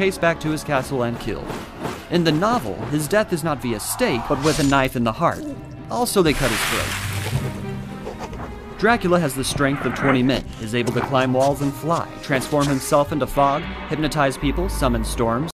chased back to his castle and killed. In the novel, his death is not via stake, but with a knife in the heart. Also, they cut his throat. Dracula has the strength of 20 men, is able to climb walls and fly, transform himself into fog, hypnotize people, summon storms,